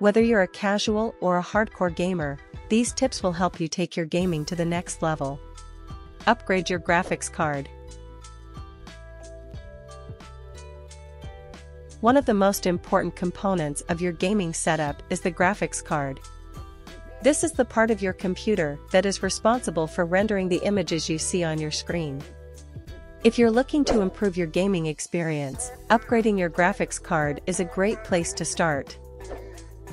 Whether you're a casual or a hardcore gamer, these tips will help you take your gaming to the next level. Upgrade your graphics card. One of the most important components of your gaming setup is the graphics card. This is the part of your computer that is responsible for rendering the images you see on your screen. If you're looking to improve your gaming experience, upgrading your graphics card is a great place to start.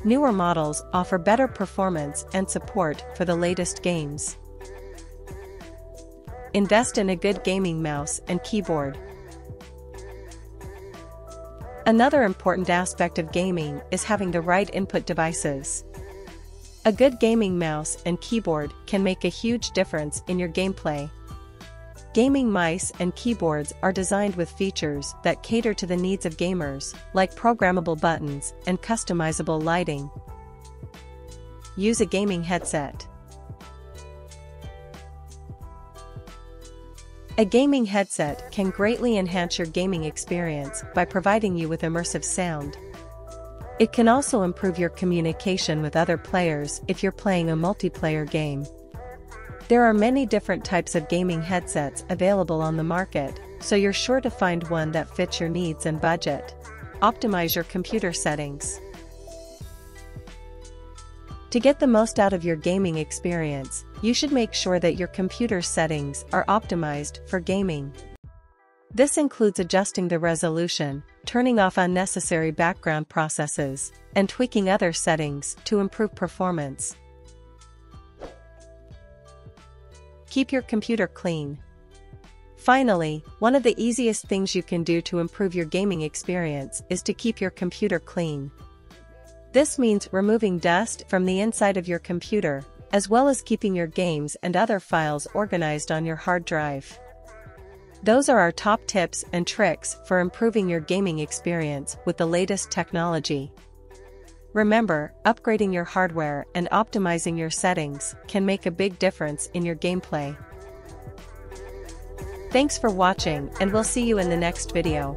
Newer models offer better performance and support for the latest games. Invest in a good gaming mouse and keyboard. Another important aspect of gaming is having the right input devices. A good gaming mouse and keyboard can make a huge difference in your gameplay. Gaming mice and keyboards are designed with features that cater to the needs of gamers, like programmable buttons and customizable lighting. Use a gaming headset. A gaming headset can greatly enhance your gaming experience by providing you with immersive sound. It can also improve your communication with other players if you're playing a multiplayer game. There are many different types of gaming headsets available on the market, so you're sure to find one that fits your needs and budget. Optimize your computer settings. To get the most out of your gaming experience, you should make sure that your computer settings are optimized for gaming. This includes adjusting the resolution, turning off unnecessary background processes, and tweaking other settings to improve performance. Keep your computer clean. Finally, one of the easiest things you can do to improve your gaming experience is to keep your computer clean. This means removing dust from the inside of your computer, as well as keeping your games and other files organized on your hard drive. Those are our top tips and tricks for improving your gaming experience with the latest technology. Remember, upgrading your hardware and optimizing your settings can make a big difference in your gameplay. Thanks for watching and we'll see you in the next video.